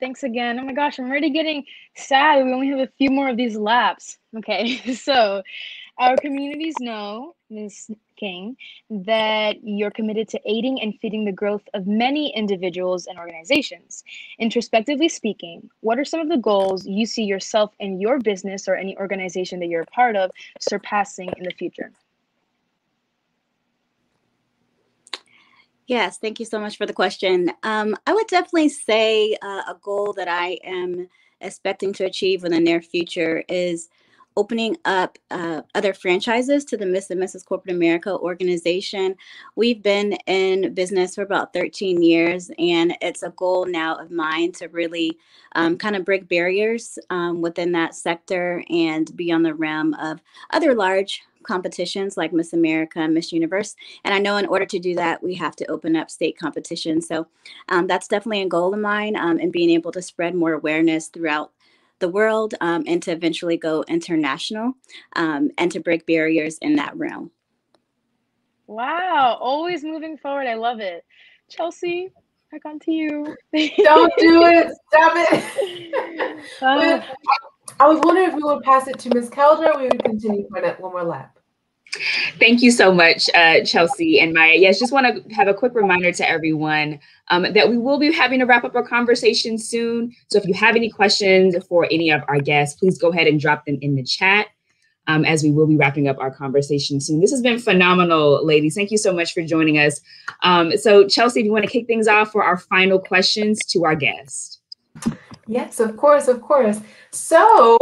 thanks again. Oh my gosh, I'm already getting sad. We only have a few more of these laps. Okay, so our communities know, Ms. King, that you're committed to aiding and feeding the growth of many individuals and organizations. Introspectively speaking, what are some of the goals you see yourself and your business or any organization that you're a part of surpassing in the future? Yes, thank you so much for the question. Um, I would definitely say uh, a goal that I am expecting to achieve in the near future is opening up uh, other franchises to the Miss and Mrs. Corporate America organization. We've been in business for about 13 years, and it's a goal now of mine to really um, kind of break barriers um, within that sector and be on the realm of other large competitions like Miss America and Miss Universe. And I know in order to do that, we have to open up state competitions. So um, that's definitely a goal of mine um, and being able to spread more awareness throughout the world um, and to eventually go international um, and to break barriers in that realm. Wow, always moving forward. I love it. Chelsea, back on to you. Don't do it. Stop it. Uh, I was wondering if we would pass it to Ms. Keldra we would continue for that one more lap. Thank you so much, uh, Chelsea and Maya. Yes, just want to have a quick reminder to everyone um, that we will be having to wrap up our conversation soon. So if you have any questions for any of our guests, please go ahead and drop them in the chat um, as we will be wrapping up our conversation soon. This has been phenomenal, ladies. Thank you so much for joining us. Um, so Chelsea, if you want to kick things off for our final questions to our guest. Yes, of course, of course. So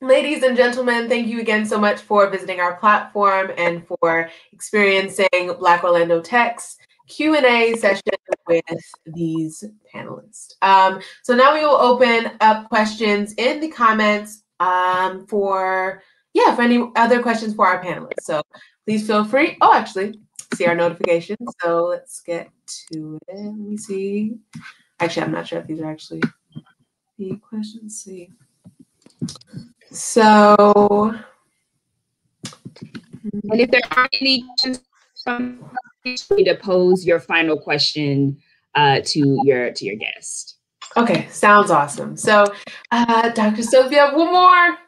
Ladies and gentlemen, thank you again so much for visiting our platform and for experiencing Black Orlando Tech's Q&A session with these panelists. Um, so now we will open up questions in the comments um, for, yeah, for any other questions for our panelists. So please feel free. Oh, actually, see our notifications. So let's get to it. Let me see. Actually, I'm not sure if these are actually the questions. See. So, and if there are any questions from to pose your final question uh, to your to your guest. Okay, sounds awesome. So, uh, Dr. Sophia, one more,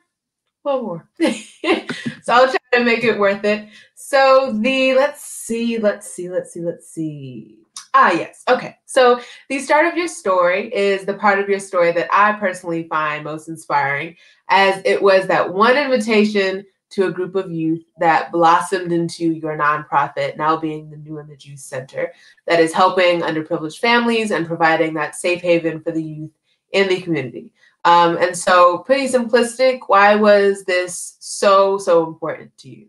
one more. so I'll try to make it worth it. So the let's see, let's see, let's see, let's see. Ah, yes. Okay. So the start of your story is the part of your story that I personally find most inspiring, as it was that one invitation to a group of youth that blossomed into your nonprofit, now being the New Image Youth Center, that is helping underprivileged families and providing that safe haven for the youth in the community. Um, and so, pretty simplistic, why was this so, so important to you?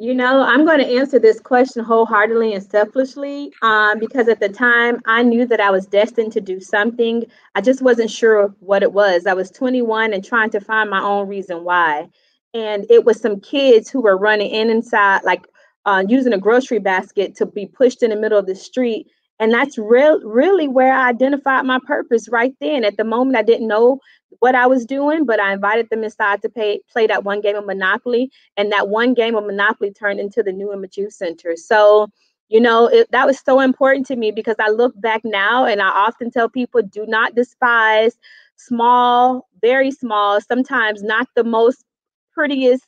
You know, I'm going to answer this question wholeheartedly and selfishly um, because at the time I knew that I was destined to do something. I just wasn't sure what it was. I was 21 and trying to find my own reason why. And it was some kids who were running in inside, like uh, using a grocery basket to be pushed in the middle of the street. And that's real, really where I identified my purpose right then. At the moment, I didn't know what I was doing, but I invited them inside to pay, play that one game of Monopoly, and that one game of Monopoly turned into the New Image Youth Center. So, you know, it, that was so important to me because I look back now and I often tell people do not despise small, very small, sometimes not the most prettiest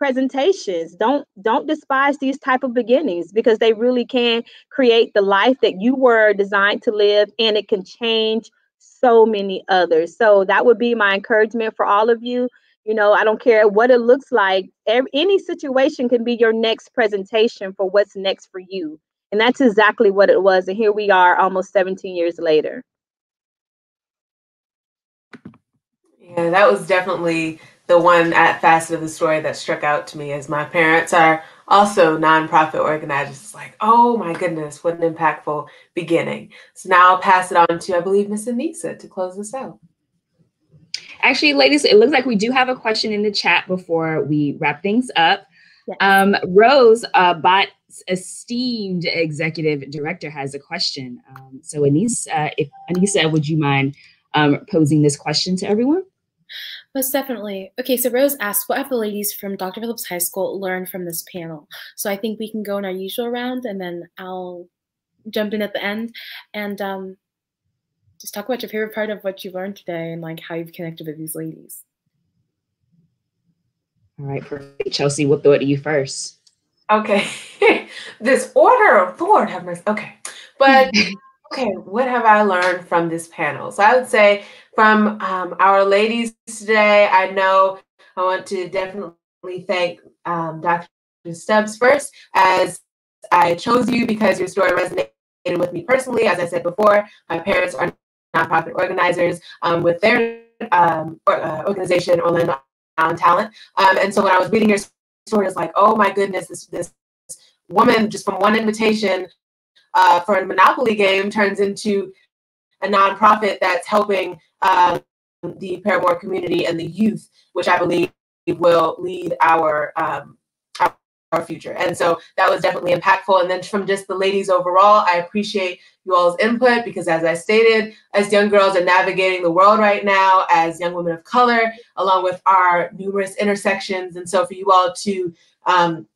presentations don't don't despise these type of beginnings because they really can create the life that you were designed to live and it can change so many others. So that would be my encouragement for all of you. You know, I don't care what it looks like. Any situation can be your next presentation for what's next for you. And that's exactly what it was. And here we are almost 17 years later. Yeah, that was definitely the one at facet of the story that struck out to me is my parents are also nonprofit organizers. It's like, oh my goodness, what an impactful beginning. So now I'll pass it on to, I believe, Miss Anissa to close this out. Actually, ladies, it looks like we do have a question in the chat before we wrap things up. Yes. Um, Rose, uh, BOT's esteemed executive director, has a question. Um, so, Anissa, uh, if Anissa, would you mind um, posing this question to everyone? Most definitely. Okay, so Rose asked, what have the ladies from Dr. Phillips High School learned from this panel? So I think we can go in our usual round and then I'll jump in at the end. And um, just talk about your favorite part of what you learned today and like how you've connected with these ladies. All right, perfect. Chelsea, we'll throw it to you first. Okay. this order, of Lord have mercy. Okay. But okay, what have I learned from this panel? So I would say from um, our ladies today, I know I want to definitely thank um, Dr. Stubbs first, as I chose you because your story resonated with me personally. As I said before, my parents are nonprofit organizers um, with their um, or, uh, organization, Orlando on Talent. Um, and so when I was reading your story, it's like, oh my goodness, this, this woman just from one invitation uh, for a Monopoly game turns into a nonprofit that's helping um, the Parramore community and the youth, which I believe will lead our um, our future. And so that was definitely impactful. And then from just the ladies overall, I appreciate you all's input because as I stated, as young girls are navigating the world right now, as young women of color, along with our numerous intersections. And so for you all to um,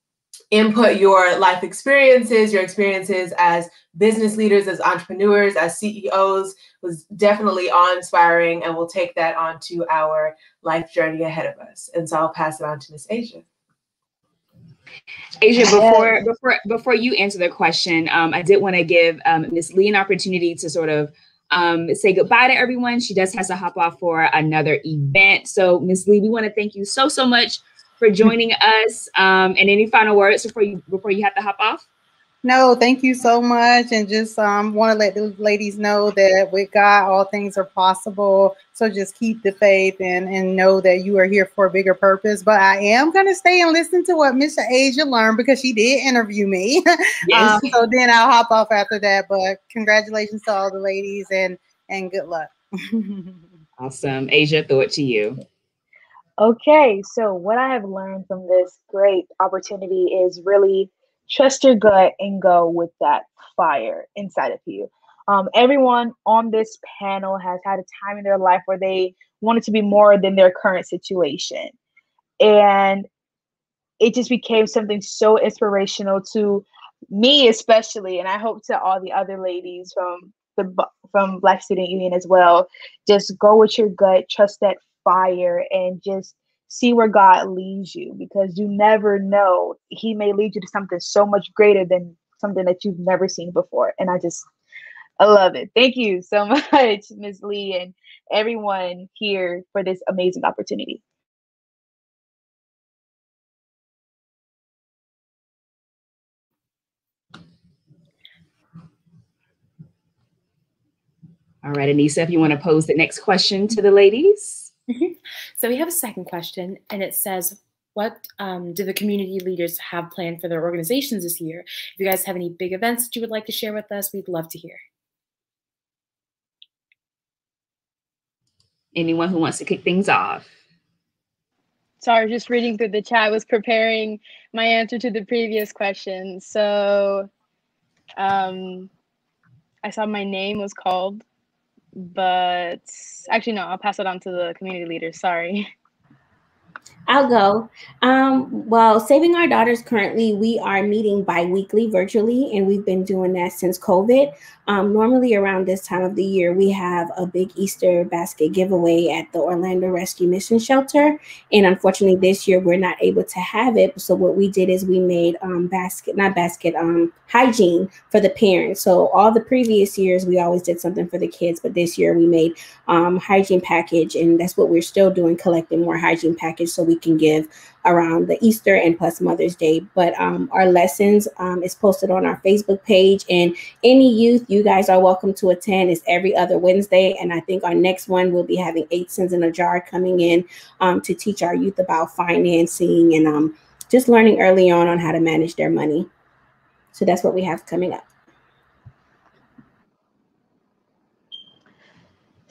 input your life experiences, your experiences as business leaders, as entrepreneurs, as CEOs was definitely awe-inspiring and we'll take that onto our life journey ahead of us. And so I'll pass it on to Miss Asia. Asia, before before before you answer the question, um, I did want to give um, Miss Lee an opportunity to sort of um, say goodbye to everyone. She does has to hop off for another event. So, Miss Lee, we want to thank you so so much for joining us. Um, and any final words before you before you have to hop off? No, thank you so much. And just um, want to let the ladies know that with God, all things are possible. So just keep the faith and, and know that you are here for a bigger purpose. But I am going to stay and listen to what Mr. Asia learned because she did interview me. Yes. um, so then I'll hop off after that. But congratulations to all the ladies and, and good luck. awesome. Asia, throw it to you. Okay, so what I have learned from this great opportunity is really trust your gut and go with that fire inside of you. Um, everyone on this panel has had a time in their life where they wanted to be more than their current situation. And it just became something so inspirational to me, especially, and I hope to all the other ladies from the from Black Student Union as well. Just go with your gut, trust that fire and just see where God leads you because you never know. He may lead you to something so much greater than something that you've never seen before. And I just, I love it. Thank you so much, Ms. Lee, and everyone here for this amazing opportunity. All right, Anissa, if you want to pose the next question to the ladies. So we have a second question, and it says, what um, do the community leaders have planned for their organizations this year? If you guys have any big events that you would like to share with us, we'd love to hear. Anyone who wants to kick things off? Sorry, just reading through the chat, I was preparing my answer to the previous question. So um, I saw my name was called but actually no i'll pass it on to the community leaders sorry I'll go. Um, well, Saving Our Daughters currently, we are meeting bi weekly virtually, and we've been doing that since COVID. Um, normally, around this time of the year, we have a big Easter basket giveaway at the Orlando Rescue Mission Shelter. And unfortunately, this year, we're not able to have it. So, what we did is we made um, basket, not basket, um, hygiene for the parents. So, all the previous years, we always did something for the kids, but this year, we made um, hygiene package, and that's what we're still doing, collecting more hygiene package so we can give around the Easter and plus Mother's Day. But um, our lessons um, is posted on our Facebook page, and any youth, you guys are welcome to attend. It's every other Wednesday, and I think our next one will be having eight cents in a jar coming in um, to teach our youth about financing and um, just learning early on on how to manage their money. So that's what we have coming up.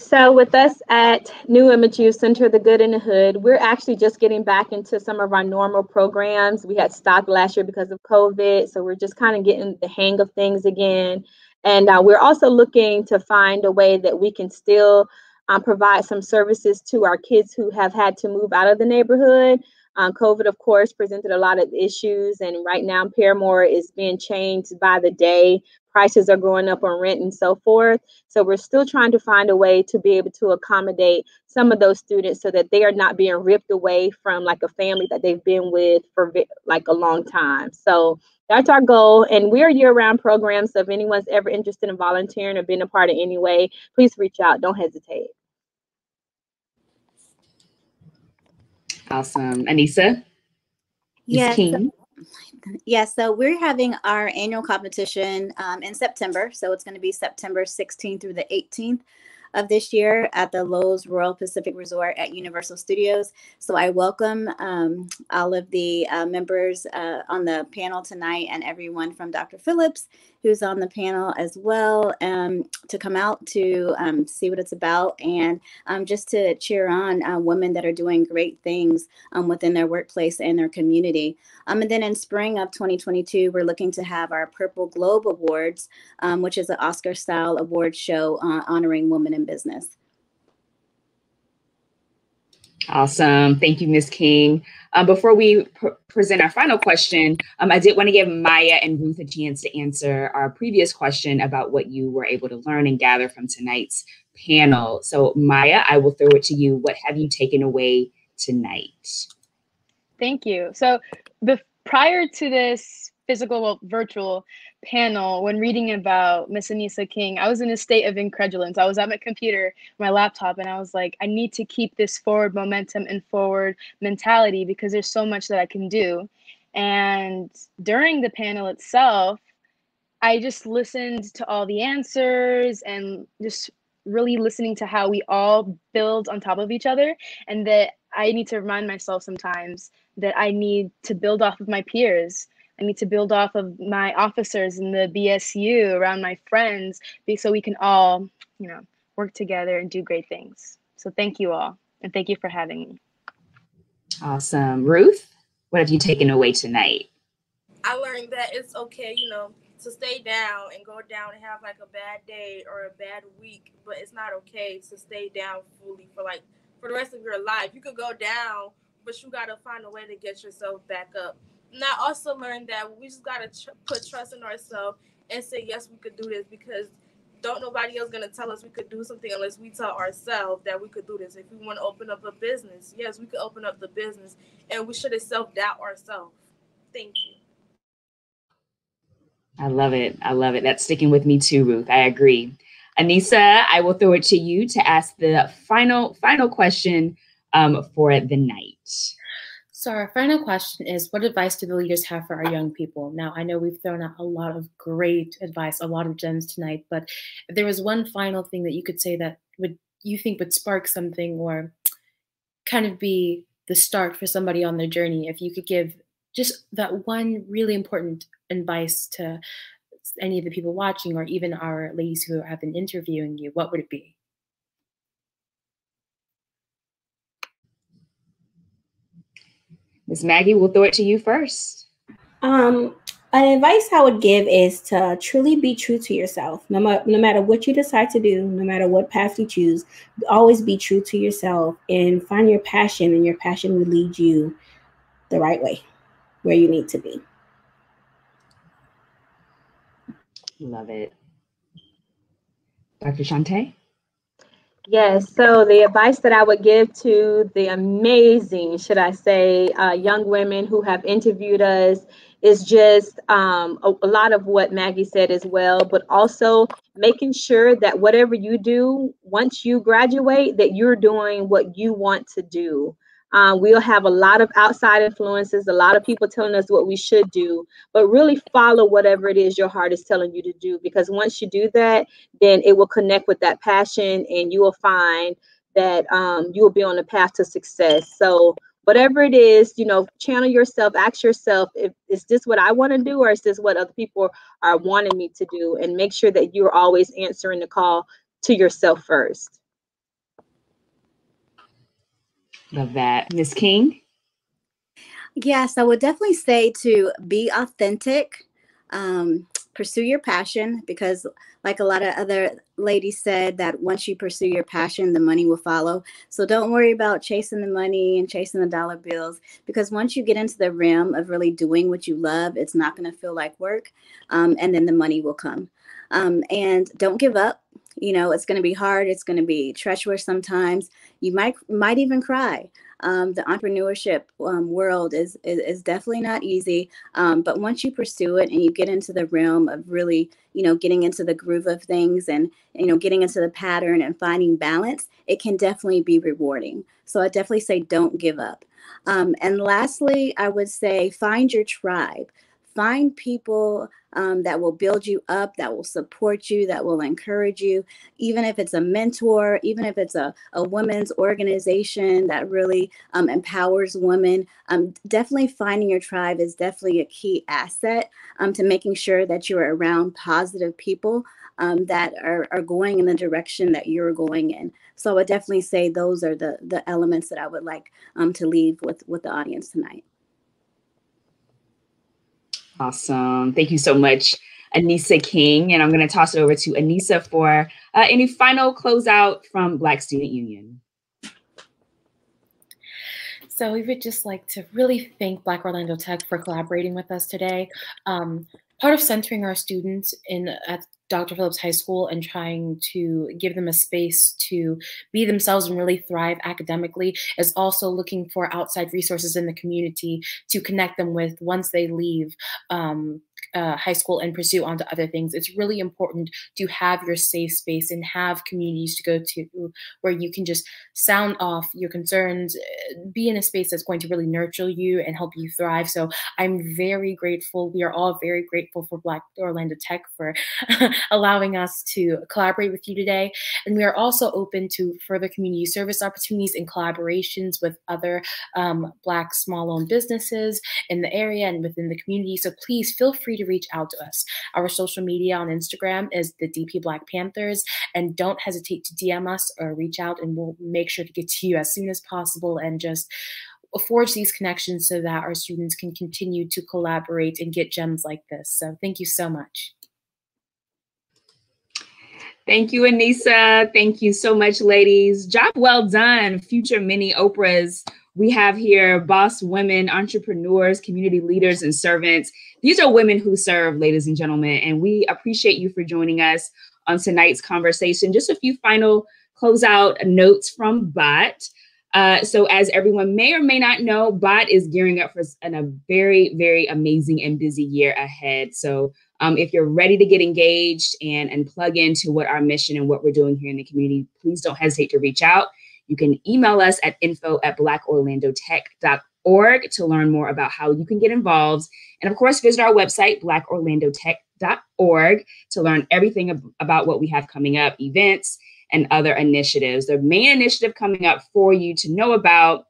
So, with us at New Image Youth Center, The Good in the Hood, we're actually just getting back into some of our normal programs. We had stopped last year because of COVID, so we're just kind of getting the hang of things again. And uh, we're also looking to find a way that we can still um, provide some services to our kids who have had to move out of the neighborhood. Um, COVID, of course, presented a lot of issues, and right now, Parramore is being changed by the day. Prices are going up on rent and so forth. So we're still trying to find a way to be able to accommodate some of those students so that they are not being ripped away from like a family that they've been with for like a long time. So that's our goal. And we're year-round programs. So if anyone's ever interested in volunteering or being a part of any way, please reach out. Don't hesitate. Awesome. Anissa? Yes. Yes, yeah, so we're having our annual competition um, in September. So it's going to be September 16th through the 18th of this year at the Loews Royal Pacific Resort at Universal Studios. So I welcome um, all of the uh, members uh, on the panel tonight and everyone from Dr. Phillips who's on the panel as well um, to come out to um, see what it's about and um, just to cheer on uh, women that are doing great things um, within their workplace and their community. Um, and then in spring of 2022, we're looking to have our Purple Globe Awards, which is an Oscar style award show uh, honoring women in business. Awesome. Thank you, Ms. King. Um, before we pr present our final question, um, I did want to give Maya and Ruth a chance to answer our previous question about what you were able to learn and gather from tonight's panel. So Maya, I will throw it to you. What have you taken away tonight? Thank you. So the, prior to this physical, well, virtual panel, when reading about Miss Anissa King, I was in a state of incredulence. I was at my computer, my laptop, and I was like, I need to keep this forward momentum and forward mentality because there's so much that I can do. And during the panel itself, I just listened to all the answers and just really listening to how we all build on top of each other and that I need to remind myself sometimes that I need to build off of my peers I need to build off of my officers in the BSU around my friends so we can all, you know, work together and do great things. So thank you all. And thank you for having me. Awesome. Ruth, what have you taken away tonight? I learned that it's okay, you know, to stay down and go down and have like a bad day or a bad week, but it's not okay to stay down fully for like for the rest of your life. You could go down, but you got to find a way to get yourself back up and I also learned that we just gotta tr- put trust in ourselves and say yes, we could do this because don't nobody else gonna tell us we could do something unless we tell ourselves that we could do this. If we want to open up a business, yes, we could open up the business, and we shouldn't self doubt ourselves. Thank you. I love it. I love it. That's sticking with me too, Ruth. I agree. Anissa, I will throw it to you to ask the final final question um, for the night. So, our final question is What advice do the leaders have for our young people? Now, I know we've thrown out a lot of great advice, a lot of gems tonight, but if there was one final thing that you could say that would you think would spark something or kind of be the start for somebody on their journey, if you could give just that one really important advice to any of the people watching or even our ladies who have been interviewing you, what would it be? Ms. Maggie, we'll throw it to you first. Um, an advice I would give is to truly be true to yourself. No, no matter what you decide to do, no matter what path you choose, always be true to yourself and find your passion, and your passion will lead you the right way where you need to be. Love it. Dr. Shante? Yes. So the advice that I would give to the amazing, should I say, uh, young women who have interviewed us is just um, a, a, lot of what Maggie said as well, but also making sure that whatever you do once you graduate, that you're doing what you want to do. Uh, we'll have a lot of outside influences, a lot of people telling us what we should do, but really follow whatever it is your heart is telling you to do. Because once you do that, then it will connect with that passion and you will find that um, you will be on the path to success. So, whatever it is, you know, channel yourself, ask yourself, if is this what I want to do or is this what other people are wanting me to do? And make sure that you're always answering the call to yourself first. Love that. Ms. King? Yes, I would definitely say to be authentic. Um, pursue your passion because like a lot of other ladies said that once you pursue your passion the money will follow so don't worry about chasing the money and chasing the dollar bills because once you get into the realm of really doing what you love it's not going to feel like work um, and then the money will come um, and don't give up you know it's going to be hard it's going to be treacherous sometimes you might might even cry um, the entrepreneurship um, world is, is, is definitely not easy. Um, but once you pursue it and you get into the realm of really, you know, getting into the groove of things and you know getting into the pattern and finding balance, it can definitely be rewarding. So I definitely say don't give up. Um, and lastly, I would say find your tribe find people um, that will build you up, that will support you, that will encourage you, even if it's a mentor, even if it's a, a women's organization that really um, empowers women. Um, definitely finding your tribe is definitely a key asset um, to making sure that you're around positive people um, that are, are going in the direction that you're going in. So I would definitely say those are the, the elements that I would like um, to leave with, with the audience tonight. Awesome. Thank you so much, Anissa King. And I'm going to toss it over to Anissa for uh, any final closeout from Black Student Union. So we would just like to really thank Black Orlando Tech for collaborating with us today. Um, part of centering our students in at Dr. Phillips High School and trying to give them a space to be themselves and really thrive academically is also looking for outside resources in the community to connect them with once they leave um, uh, high school and pursue onto other things. It's really important to have your safe space and have communities to go to where you can just sound off your concerns, uh, be in a space that's going to really nurture you and help you thrive. So I'm very grateful. We are all very grateful for Black Orlando Tech for allowing us to collaborate with you today. And we are also open to further community service opportunities and collaborations with other um, Black small owned businesses in the area and within the community. So please feel free to reach out to us. Our social media on Instagram is the DP Black Panthers. And don't hesitate to DM us or reach out, and we'll make sure to get to you as soon as possible and just forge these connections so that our students can continue to collaborate and get gems like this. So thank you so much. Thank you, Anissa. Thank you so much, ladies. Job well done, future mini Oprahs. We have here boss women, entrepreneurs, community leaders, and servants. These are women who serve, ladies and gentlemen, and we appreciate you for joining us on tonight's conversation. Just a few final closeout notes from BOT. Uh, so, as everyone may or may not know, BOT is gearing up for an, a very, very amazing and busy year ahead. So, um, if you're ready to get engaged and, and plug into what our mission and what we're doing here in the community, please don't hesitate to reach out. You can email us at info at blackorlandotech.org to learn more about how you can get involved. And of course, visit our website, blackorlandotech.org, to learn everything ab- about what we have coming up, events, and other initiatives. The main initiative coming up for you to know about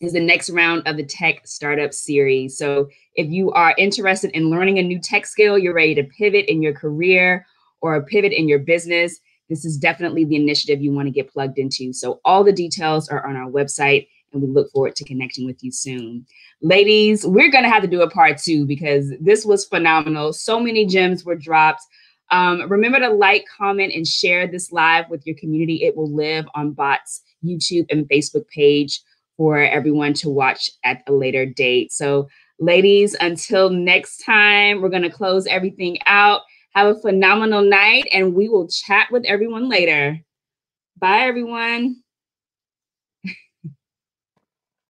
is the next round of the Tech Startup Series. So, if you are interested in learning a new tech skill, you're ready to pivot in your career or pivot in your business, this is definitely the initiative you want to get plugged into. So, all the details are on our website, and we look forward to connecting with you soon. Ladies, we're going to have to do a part two because this was phenomenal. So many gems were dropped. Um, remember to like, comment, and share this live with your community. It will live on BOT's YouTube and Facebook page for everyone to watch at a later date. So, ladies, until next time, we're going to close everything out. Have a phenomenal night, and we will chat with everyone later. Bye, everyone.